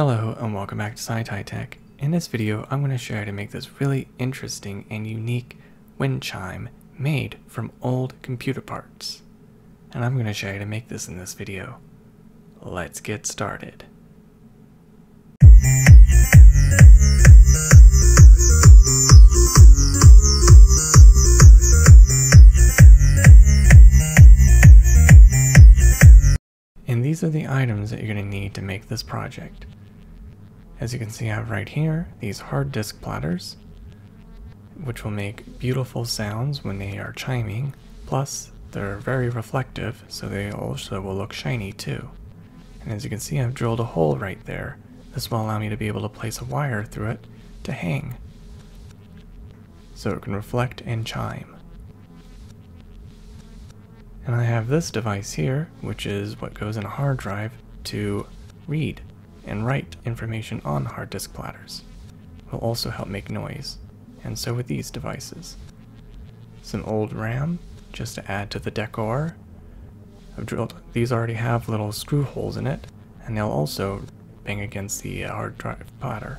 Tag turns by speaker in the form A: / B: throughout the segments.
A: Hello and welcome back to SciTyeTech. In this video, I'm going to show you how to make this really interesting and unique wind chime made from old computer parts. And I'm going to show you how to make this in this video. Let's get started. And these are the items that you're going to need to make this project. As you can see I have right here, these hard disk platters, which will make beautiful sounds when they are chiming, plus they're very reflective, so they also will look shiny too. And as you can see I've drilled a hole right there. This will allow me to be able to place a wire through it to hang, so it can reflect and chime. And I have this device here, which is what goes in a hard drive to read and write information on hard disk platters. Will also help make noise, and so with these devices. Some old RAM, just to add to the decor. I've drilled, these already have little screw holes in it, and they'll also bang against the uh, hard drive platter.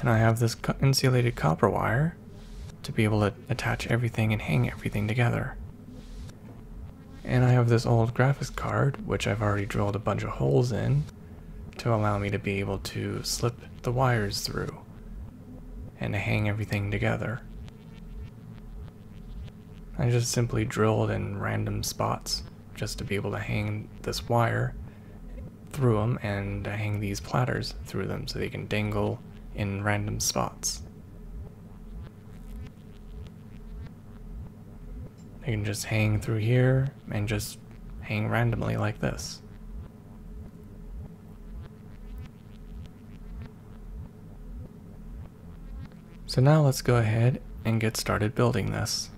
A: And I have this insulated copper wire to be able to attach everything and hang everything together. And I have this old graphics card, which I've already drilled a bunch of holes in, to allow me to be able to slip the wires through and hang everything together. I just simply drilled in random spots just to be able to hang this wire through them and hang these platters through them so they can dangle in random spots. They can just hang through here and just hang randomly like this. So now let's go ahead and get started building this.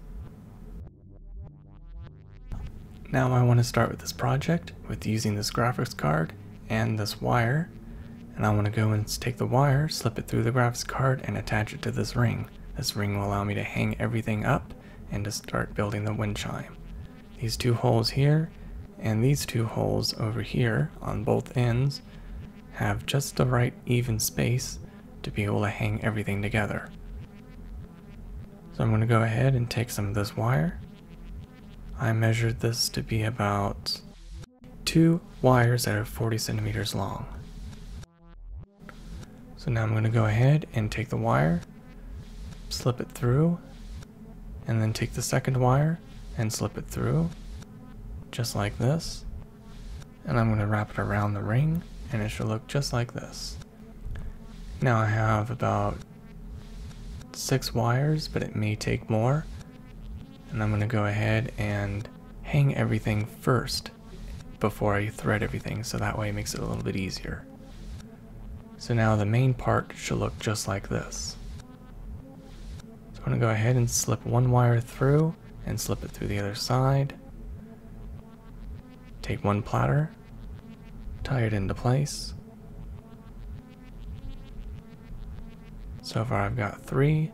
A: Now I want to start with this project with using this graphics card and this wire and I want to go and take the wire, slip it through the graphics card and attach it to this ring. This ring will allow me to hang everything up and to start building the wind chime. These two holes here and these two holes over here on both ends have just the right even space to be able to hang everything together. So I'm going to go ahead and take some of this wire. I measured this to be about two wires that are 40 centimeters long. So now I'm going to go ahead and take the wire, slip it through, and then take the second wire and slip it through, just like this. And I'm going to wrap it around the ring, and it should look just like this. Now I have about six wires, but it may take more. And I'm going to go ahead and hang everything first before I thread everything, so that way it makes it a little bit easier. So now the main part should look just like this. So I'm going to go ahead and slip one wire through and slip it through the other side. Take one platter, tie it into place. So far I've got three.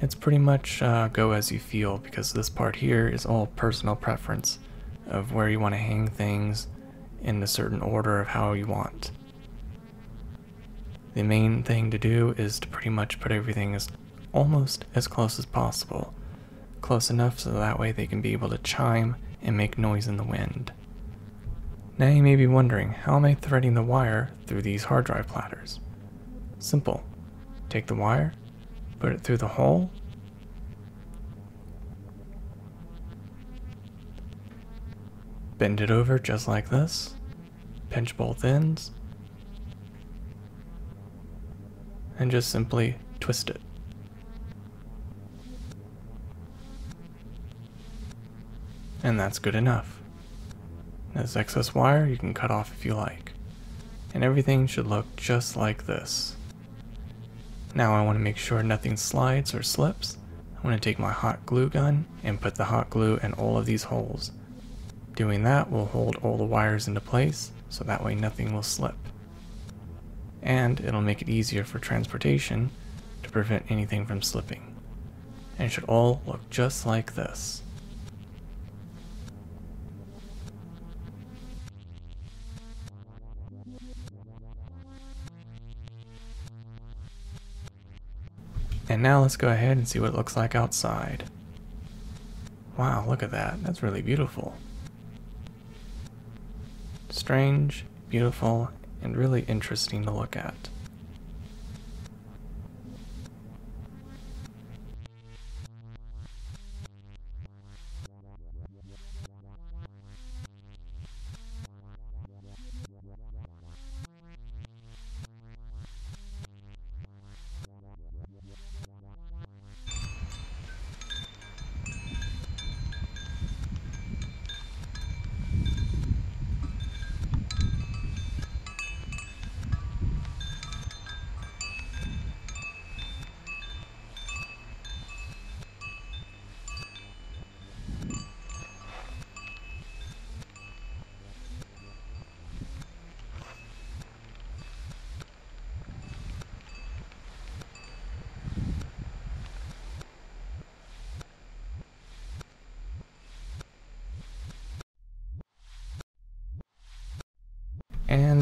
A: It's pretty much uh, go as you feel because this part here is all personal preference of where you want to hang things in a certain order of how you want. The main thing to do is to pretty much put everything as almost as close as possible. Close enough so that way they can be able to chime and make noise in the wind. Now you may be wondering, how am I threading the wire through these hard drive platters? Simple. Take the wire, put it through the hole, bend it over just like this, pinch both ends, and just simply twist it. And that's good enough. This excess wire you can cut off if you like. And everything should look just like this. Now I want to make sure nothing slides or slips. I want to take my hot glue gun and put the hot glue in all of these holes. Doing that will hold all the wires into place so that way nothing will slip. And it'll make it easier for transportation to prevent anything from slipping. And it should all look just like this. And now let's go ahead and see what it looks like outside. Wow, look at that. That's really beautiful. Strange, beautiful, and really interesting to look at.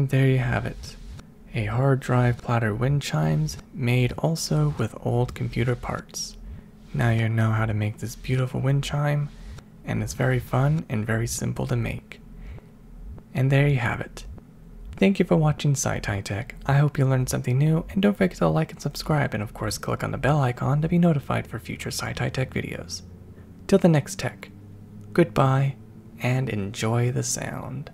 A: And there you have it. A hard drive platter wind chimes made also with old computer parts. Now you know how to make this beautiful wind chime, and it's very fun and very simple to make. And there you have it. Thank you for watching SciTyeTech. I hope you learned something new, and don't forget to like and subscribe, and of course click on the bell icon to be notified for future SciTyeTech videos. Till the next tech, goodbye, and enjoy the sound.